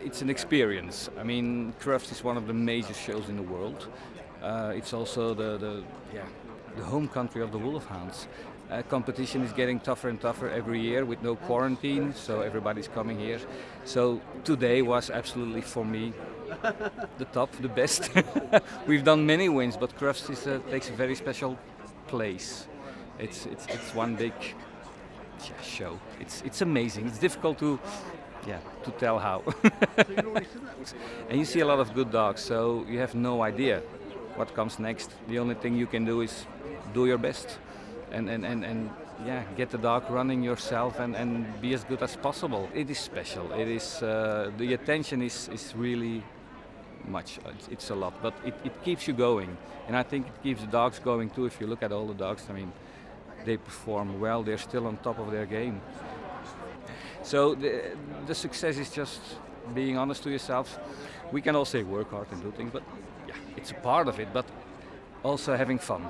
It's an experience. I mean, Crufts is one of the major shows in the world. Uh, it's also the, the, yeah, the home country of the Wolfhounds. Uh, competition is getting tougher and tougher every year with no quarantine, so everybody's coming here. So today was absolutely for me the top, the best. We've done many wins, but Crufts is, uh, takes a very special place. It's, it's, it's one big show. It's, it's amazing. It's difficult to, yeah, to tell how. and you see a lot of good dogs, so you have no idea what comes next. The only thing you can do is do your best and, and, and, and yeah, get the dog running yourself and, and be as good as possible. It is special. It is uh, the attention is, is really much. It's, it's a lot, but it, it keeps you going, and I think it keeps the dogs going too. If you look at all the dogs, I mean, they perform well. They're still on top of their game. So the, the success is just being honest to yourself. We can all say work hard and do things, but yeah, it's a part of it. But also having fun.